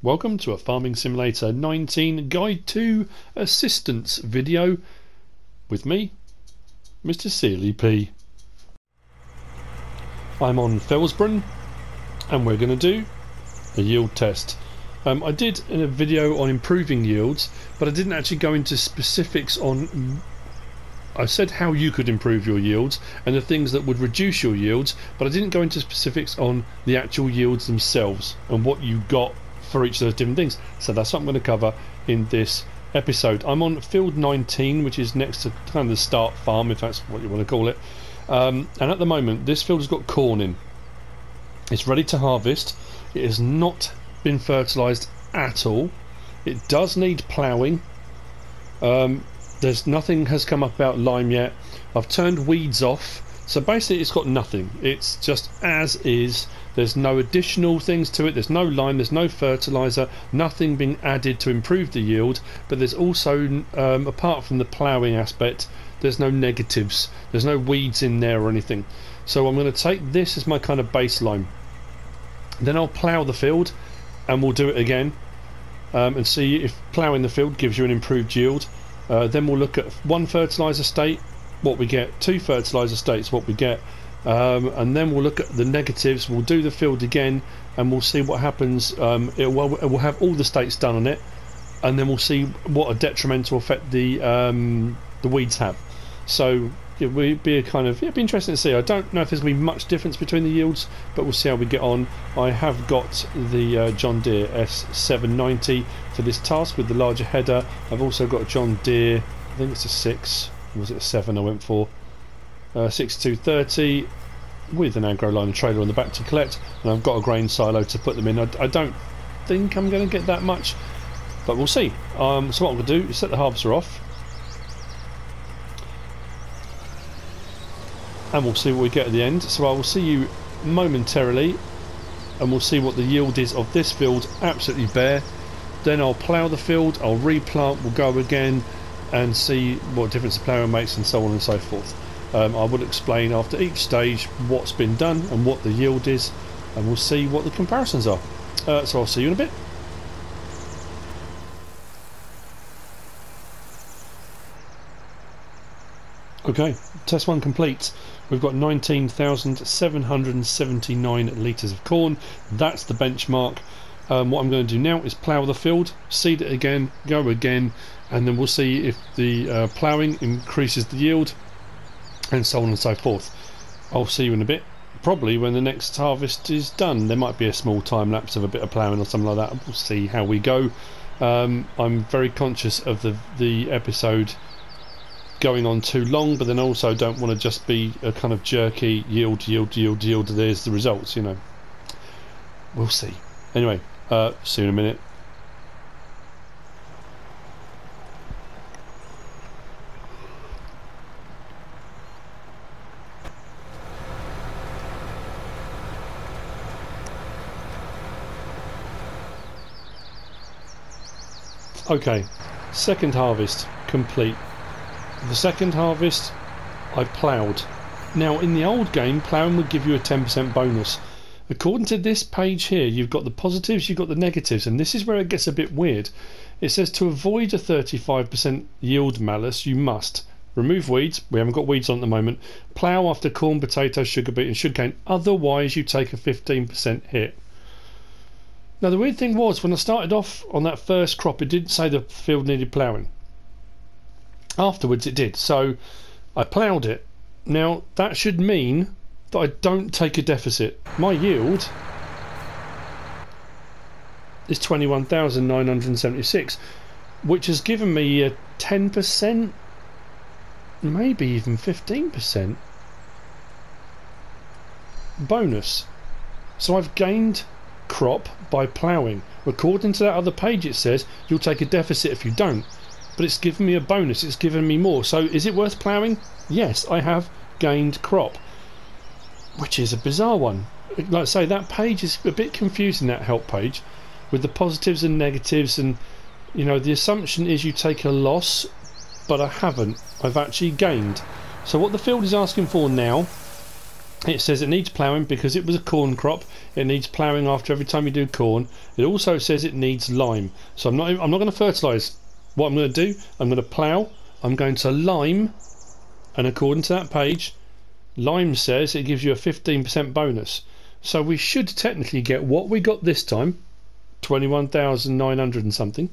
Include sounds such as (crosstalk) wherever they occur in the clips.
Welcome to a Farming Simulator 19 Guide to Assistance video with me, Mr. Sealy P. I'm on Felsbrunn and we're going to do a yield test. Um, I did a video on improving yields, but I didn't actually go into specifics on I said how you could improve your yields and the things that would reduce your yields, but I didn't go into specifics on the actual yields themselves and what you got for each of those different things. So that's what I'm going to cover in this episode. I'm on field 19, which is next to kind of the start farm, if that's what you want to call it. Um, and at the moment, this field has got corn in. It's ready to harvest. It has not been fertilised at all. It does need ploughing. Um, there's nothing has come up about lime yet. I've turned weeds off. So basically, it's got nothing. It's just as is. There's no additional things to it. There's no lime. There's no fertilizer. Nothing being added to improve the yield. But there's also, um, apart from the ploughing aspect, there's no negatives. There's no weeds in there or anything. So I'm going to take this as my kind of baseline. Then I'll plough the field, and we'll do it again, um, and see if ploughing the field gives you an improved yield. Uh, then we'll look at one fertilizer state, what we get. Two fertilizer states, what we get. Um, and then we'll look at the negatives. We'll do the field again and we'll see what happens. Um, it will we'll have all the states done on it and then we'll see what a detrimental effect the um, the weeds have. So it will be a kind of it'll be interesting to see. I don't know if there's going to be much difference between the yields but we'll see how we get on. I have got the uh, John Deere S790 for this task with the larger header. I've also got John Deere I think it's a 6 was it a 7 I went for uh, 6230 with an Agroliner trailer on the back to collect and I've got a grain silo to put them in. I, I don't think I'm going to get that much but we'll see. Um, so what I'm going to do is set the harvester off and we'll see what we get at the end. So I will see you momentarily and we'll see what the yield is of this field absolutely bare. Then I'll plough the field, I'll replant, we'll go again and see what difference the ploughing makes and so on and so forth. Um, I will explain after each stage what's been done and what the yield is and we'll see what the comparisons are. Uh, so I'll see you in a bit. Okay, test one complete. We've got 19,779 litres of corn. That's the benchmark. Um, what I'm going to do now is plough the field, seed it again, go again, and then we'll see if the uh, ploughing increases the yield and so on and so forth. I'll see you in a bit. Probably when the next harvest is done. There might be a small time lapse of a bit of ploughing or something like that. We'll see how we go. Um, I'm very conscious of the the episode going on too long, but then also don't want to just be a kind of jerky yield, yield, yield, yield. There's the results, you know. We'll see. Anyway, uh, see you in a minute. Okay, second harvest complete. The second harvest I ploughed. Now in the old game ploughing would give you a 10% bonus. According to this page here you've got the positives, you've got the negatives and this is where it gets a bit weird. It says to avoid a 35% yield malus you must remove weeds, we haven't got weeds on at the moment, plough after corn, potato, sugar beet and sugarcane, otherwise you take a 15% hit. Now the weird thing was when I started off on that first crop it didn't say the field needed ploughing. Afterwards it did. So I ploughed it. Now that should mean that I don't take a deficit. My yield is 21,976 which has given me a 10% maybe even 15% bonus. So I've gained crop by ploughing. According to that other page it says you'll take a deficit if you don't. But it's given me a bonus, it's given me more. So is it worth ploughing? Yes, I have gained crop. Which is a bizarre one. Like I say, that page is a bit confusing, that help page, with the positives and negatives and you know, the assumption is you take a loss, but I haven't. I've actually gained. So what the field is asking for now it says it needs ploughing because it was a corn crop. It needs ploughing after every time you do corn. It also says it needs lime. So I'm not I'm not going to fertilise. What I'm going to do, I'm going to plough. I'm going to lime, and according to that page, lime says it gives you a 15% bonus. So we should technically get what we got this time, 21,900 and something,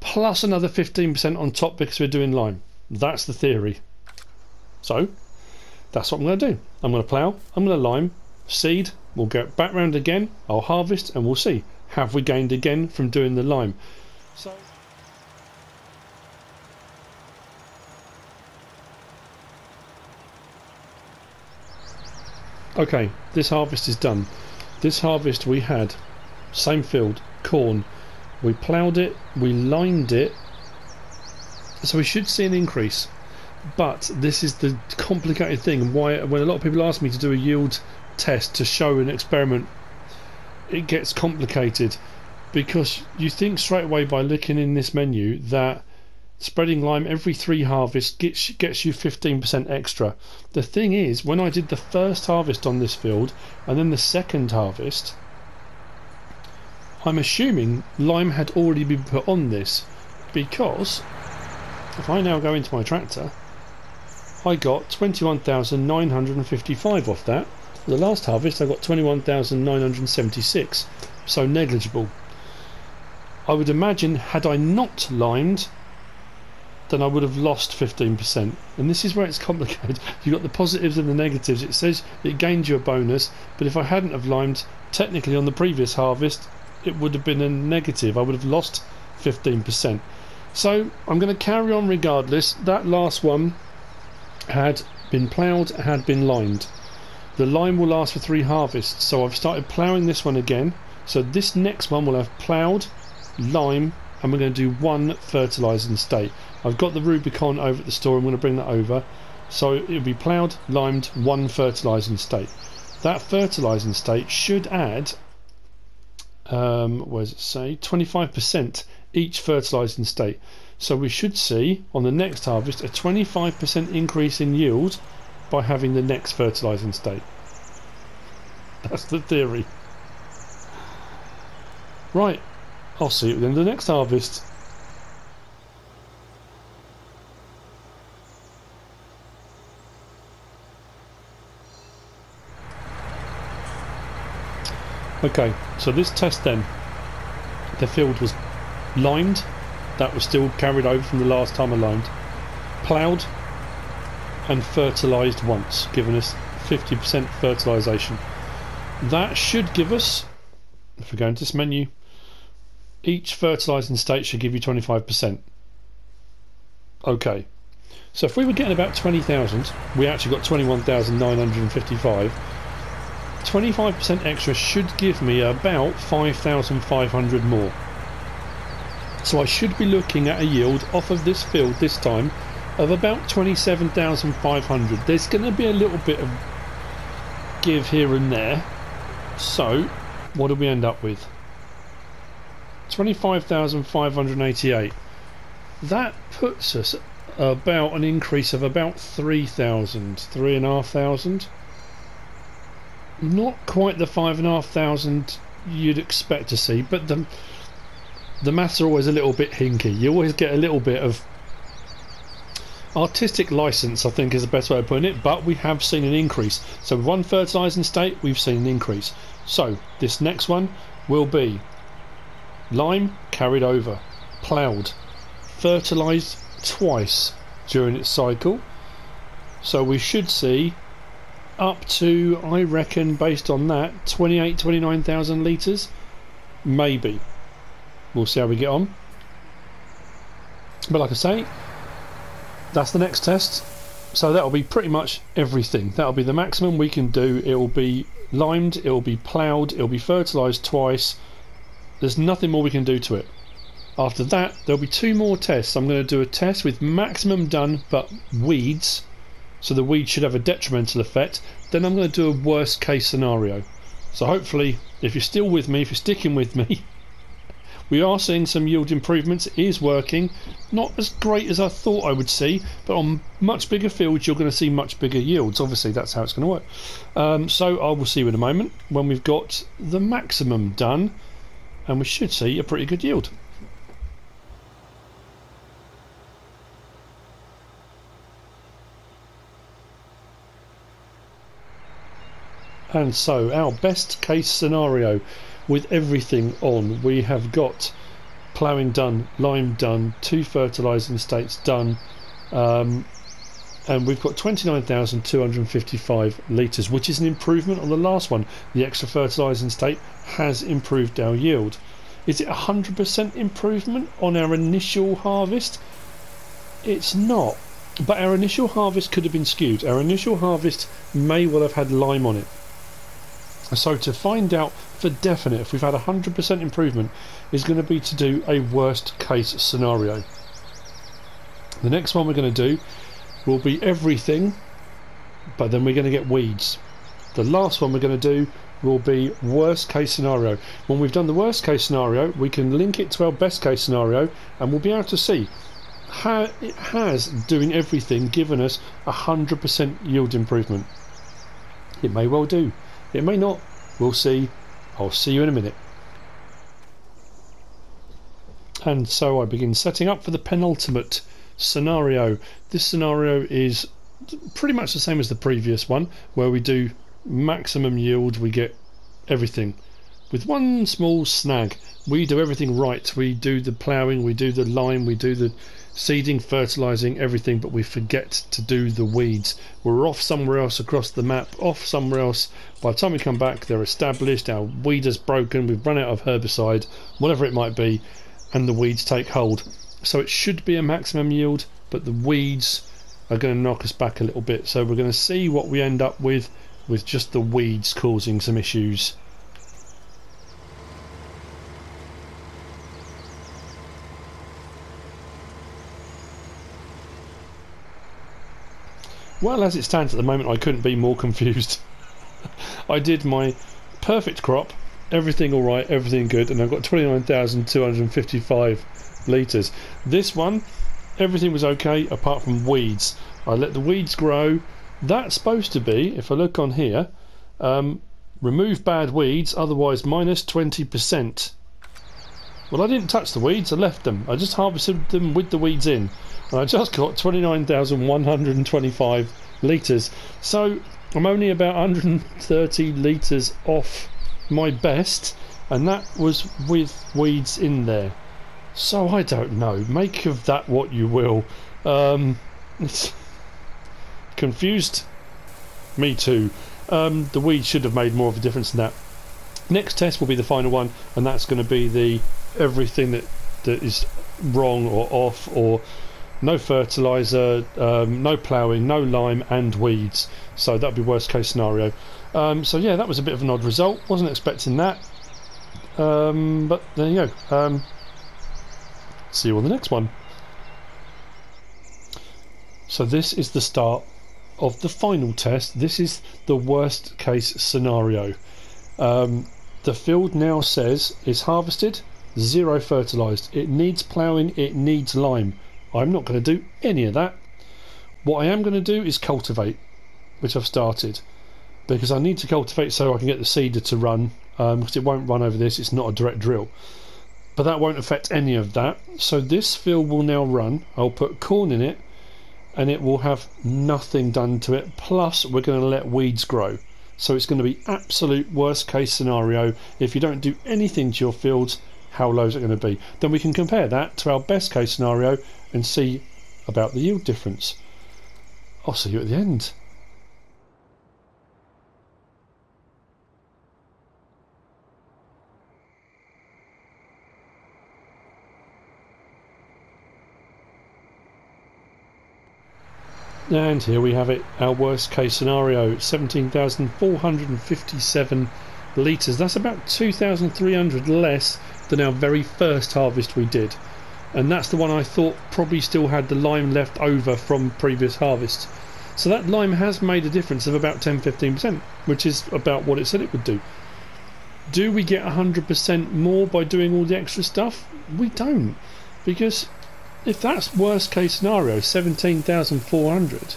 plus another 15% on top because we're doing lime. That's the theory. So that's what I'm going to do. I'm going to plough, I'm going to lime, seed, we'll go back round again, I'll harvest and we'll see. Have we gained again from doing the lime? So. Okay, this harvest is done. This harvest we had, same field, corn. We ploughed it, we limed it, so we should see an increase. But this is the complicated thing. Why, when a lot of people ask me to do a yield test to show an experiment, it gets complicated because you think straight away by looking in this menu that spreading lime every three harvests gets gets you 15% extra. The thing is, when I did the first harvest on this field and then the second harvest, I'm assuming lime had already been put on this because if I now go into my tractor I got 21,955 off that. The last harvest I got 21,976, so negligible. I would imagine had I not limed, then I would have lost 15%. And this is where it's complicated. (laughs) You've got the positives and the negatives. It says it gained you a bonus, but if I hadn't have limed, technically on the previous harvest, it would have been a negative. I would have lost 15%. So I'm going to carry on regardless. That last one had been ploughed, had been limed. The lime will last for three harvests, so I've started ploughing this one again. So this next one will have ploughed, lime, and we're going to do one fertilising state. I've got the Rubicon over at the store, I'm going to bring that over. So it'll be ploughed, limed, one fertilising state. That fertilising state should add, um, where does it say, 25% each fertilising state. So we should see on the next harvest a 25% increase in yield by having the next fertilising state. That's the theory. Right, I'll see you in the end of the next harvest. Okay, so this test then, the field was limed that was still carried over from the last time I limed, ploughed and fertilised once, giving us 50% fertilisation. That should give us, if we go into this menu, each fertilising state should give you 25%. Okay, so if we were getting about 20,000, we actually got 21,955. 25% extra should give me about 5,500 more. So I should be looking at a yield off of this field this time of about 27,500. There's going to be a little bit of give here and there. So what do we end up with? 25,588. That puts us about an increase of about 3,000, 3,500. Not quite the 5,500 you'd expect to see, but the the maths are always a little bit hinky. You always get a little bit of artistic license, I think is the best way of putting it, but we have seen an increase. So one fertilising state, we've seen an increase. So this next one will be lime carried over, ploughed, fertilised twice during its cycle. So we should see up to, I reckon, based on that, 28, 29,000 litres, maybe. We'll see how we get on. But like I say, that's the next test. So that'll be pretty much everything. That'll be the maximum we can do. It will be limed, it will be ploughed, it will be fertilised twice. There's nothing more we can do to it. After that, there'll be two more tests. I'm going to do a test with maximum done, but weeds. So the weeds should have a detrimental effect. Then I'm going to do a worst case scenario. So hopefully, if you're still with me, if you're sticking with me, (laughs) We are seeing some yield improvements. It is working. Not as great as I thought I would see, but on much bigger fields, you're going to see much bigger yields. Obviously, that's how it's going to work. Um, so I will see you in a moment when we've got the maximum done, and we should see a pretty good yield. And so, our best case scenario with everything on, we have got ploughing done, lime done, two fertilising states done, um, and we've got 29,255 litres, which is an improvement on the last one. The extra fertilising state has improved our yield. Is it 100% improvement on our initial harvest? It's not, but our initial harvest could have been skewed. Our initial harvest may well have had lime on it. So to find out for definite if we've had 100% improvement is going to be to do a worst case scenario. The next one we're going to do will be everything, but then we're going to get weeds. The last one we're going to do will be worst case scenario. When we've done the worst case scenario, we can link it to our best case scenario and we'll be able to see how it has doing everything given us a 100% yield improvement. It may well do. It may not. We'll see. I'll see you in a minute. And so I begin setting up for the penultimate scenario. This scenario is pretty much the same as the previous one, where we do maximum yield, we get everything. With one small snag, we do everything right. We do the ploughing, we do the lime, we do the seeding, fertilizing, everything, but we forget to do the weeds. We're off somewhere else across the map, off somewhere else. By the time we come back, they're established, our weed is broken, we've run out of herbicide, whatever it might be, and the weeds take hold. So it should be a maximum yield, but the weeds are going to knock us back a little bit. So we're going to see what we end up with, with just the weeds causing some issues. Well, as it stands at the moment, I couldn't be more (laughs) confused. I did my perfect crop, everything all right, everything good, and I've got 29,255 litres. This one, everything was okay apart from weeds. I let the weeds grow. That's supposed to be, if I look on here, um, remove bad weeds, otherwise minus 20%. Well, I didn't touch the weeds, I left them. I just harvested them with the weeds in and I just got 29,125 litres. So I'm only about 130 litres off my best, and that was with weeds in there. So I don't know. Make of that what you will. Um, it's confused. Me too. Um, the weeds should have made more of a difference than that. Next test will be the final one, and that's going to be the everything that that is wrong or off or no fertilizer, um, no ploughing, no lime, and weeds. So that'd be worst case scenario. Um, so yeah, that was a bit of an odd result. Wasn't expecting that. Um, but there you go. See you on the next one. So this is the start of the final test. This is the worst case scenario. Um, the field now says it's harvested, zero fertilized. It needs ploughing, it needs lime. I'm not going to do any of that. What I am going to do is cultivate, which I've started, because I need to cultivate so I can get the seeder to run, um, because it won't run over this, it's not a direct drill. But that won't affect any of that. So this field will now run. I'll put corn in it, and it will have nothing done to it. Plus, we're going to let weeds grow. So it's going to be absolute worst case scenario. If you don't do anything to your fields, how low is it going to be? Then we can compare that to our best case scenario and see about the yield difference. I'll see you at the end. And here we have it, our worst case scenario 17,457 litres. That's about 2,300 less than our very first harvest we did and that's the one I thought probably still had the lime left over from previous harvests. So that lime has made a difference of about 10-15%, which is about what it said it would do. Do we get 100% more by doing all the extra stuff? We don't. Because if that's worst case scenario, 17,400,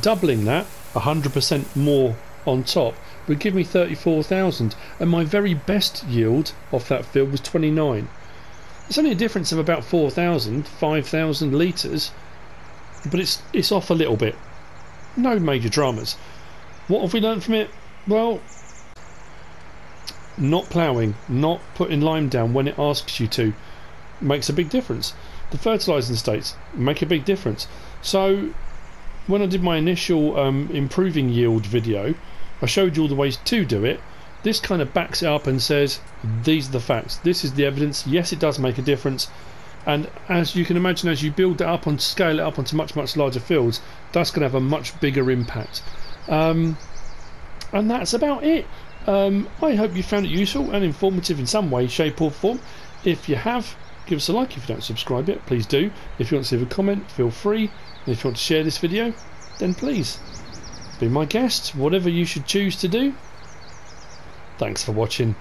doubling that, 100% more on top, would give me 34,000. And my very best yield off that field was 29. It's only a difference of about 4,000, 5,000 litres, but it's, it's off a little bit. No major dramas. What have we learned from it? Well, not ploughing, not putting lime down when it asks you to, makes a big difference. The fertilising states make a big difference. So, when I did my initial um, improving yield video, I showed you all the ways to do it. This kind of backs it up and says, these are the facts. This is the evidence. Yes, it does make a difference. And as you can imagine, as you build it up and scale it up onto much, much larger fields, that's going to have a much bigger impact. Um, and that's about it. Um, I hope you found it useful and informative in some way, shape, or form. If you have, give us a like. If you don't subscribe yet, please do. If you want to leave a comment, feel free. And if you want to share this video, then please be my guest, whatever you should choose to do. Thanks for watching.